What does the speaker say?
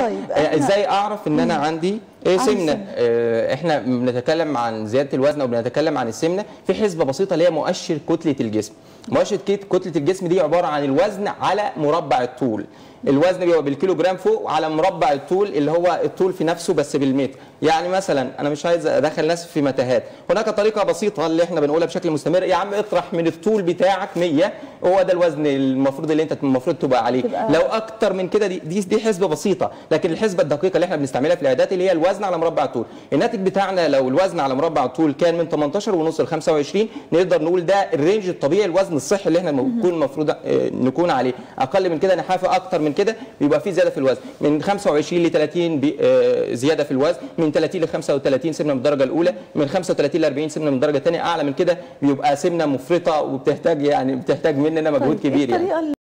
طيب آه، إزاي أعرف إن أنا عندي عندي سمنة؟ سمنة. آه، إحنا بنتكلم عن زيادة الوزن أو بنتكلم عن السمنة. في حسبة بسيطة اللي هي مؤشر كتلة الجسم. مؤشر كت- كتلة الجسم دي عبارة عن الوزن على مربع الطول. الوزن بيبقى بالكيلو جرام فوق على مربع الطول اللي هو الطول في نفسه بس بالمتر. يعني مثلا أنا مش عايز أدخل ناس في متاهات. هناك طريقة بسيطة اللي إحنا بنقولها بشكل مستمر. يا عم اطرح من الطول بتاعك 100 هو ده الوزن المفروض اللي انت المفروض تبقى عليه. تبقى- لو أكتر من كده دي دي, دي حسبة بسيطة. لكن الحسبة الدقيقة اللي إحنا بنستعملها في العيادات اللي هي الوزن على مربع الطول الناتج بتاعنا لو الوزن على مربع الطول كان من 18 ونص ل 25 نقدر نقول ده الرينج الطبيعي الوزن الصحي اللي إحنا نكون المفروض آه، نكون عليه. أقل من كده نحافظ أكتر من كده بيبقى في زيادة في الوزن. من 25 ل 30 بي- آه، زيادة في الوزن. من 30 ل 35 سمنة من الدرجة الأولى. من 35 ل 40 سمنة من الدرجة الثانية. أعلى من كده بيبقى سمنة مفرطة وبتحتاج يعني بتحتاج مننا مجهود طيب، إيه كبير يعني.